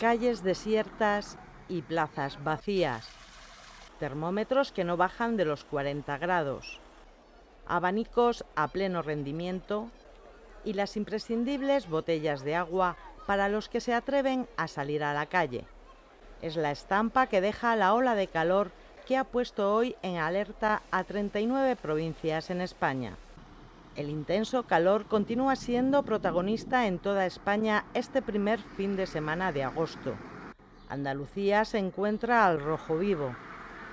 calles desiertas y plazas vacías. Termómetros que no bajan de los 40 grados. Abanicos a pleno rendimiento y las imprescindibles botellas de agua para los que se atreven a salir a la calle. Es la estampa que deja la ola de calor que ha puesto hoy en alerta a 39 provincias en España. El intenso calor continúa siendo protagonista en toda España este primer fin de semana de agosto. Andalucía se encuentra al rojo vivo.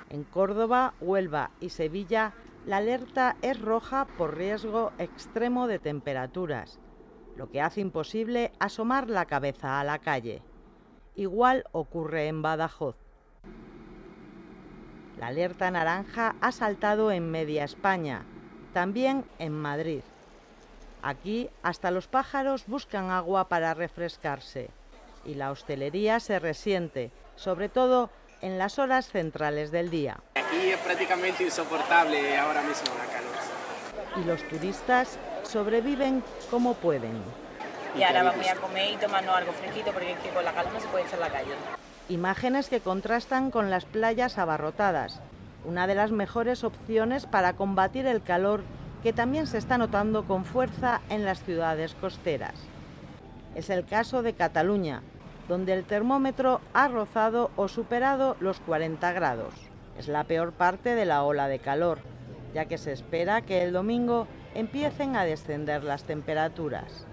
En Córdoba, Huelva y Sevilla la alerta es roja por riesgo extremo de temperaturas, lo que hace imposible asomar la cabeza a la calle. Igual ocurre en Badajoz. La alerta naranja ha saltado en media España, también en Madrid. Aquí hasta los pájaros buscan agua para refrescarse y la hostelería se resiente, sobre todo en las horas centrales del día. Aquí es prácticamente insoportable ahora mismo la calor. Y los turistas sobreviven como pueden. Y ahora vamos a comer y tomarnos algo fresquito porque es que con la calor no se puede echar la calle. Imágenes que contrastan con las playas abarrotadas, una de las mejores opciones para combatir el calor que también se está notando con fuerza en las ciudades costeras. Es el caso de Cataluña, donde el termómetro ha rozado o superado los 40 grados. Es la peor parte de la ola de calor, ya que se espera que el domingo empiecen a descender las temperaturas.